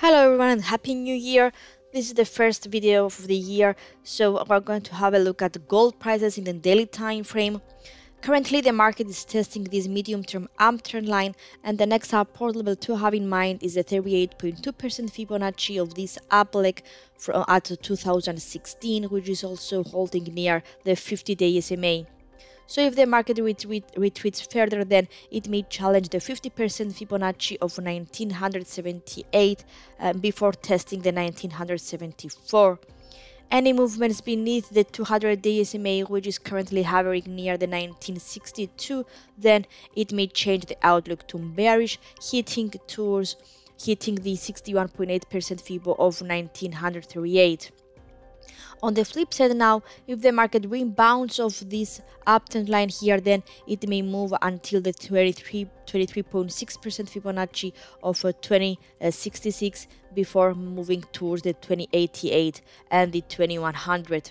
Hello everyone and happy new year. This is the first video of the year, so we're going to have a look at gold prices in the daily time frame. Currently the market is testing this medium-term uptrend line and the next support level to have in mind is the 38.2% Fibonacci of this up leg from uh, at 2016 which is also holding near the 50-day SMA. So if the market retreat, retreats further, then it may challenge the 50% Fibonacci of 1978 um, before testing the 1974. Any movements beneath the 200 day SMA, which is currently hovering near the 1962, then it may change the outlook to bearish, hitting towards hitting the 61.8% Fibo of 1938. On the flip side now, if the market rebounds off this uptrend line here, then it may move until the 23, 23.6% Fibonacci of uh, 2066 before moving towards the 2088 and the 2100.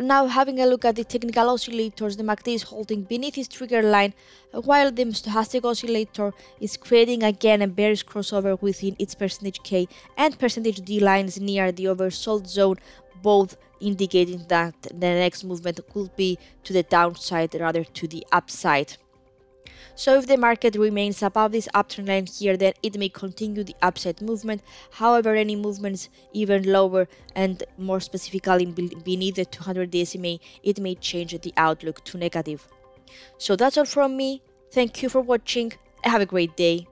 Now having a look at the technical oscillators, the MACD is holding beneath its trigger line, while the stochastic oscillator is creating again a bearish crossover within its percentage K and percentage D lines near the oversold zone, both indicating that the next movement could be to the downside rather to the upside. So if the market remains above this uptrend line here, then it may continue the upside movement. However, any movements even lower and more specifically beneath the 200 SMA, it may change the outlook to negative. So that's all from me. Thank you for watching. And have a great day.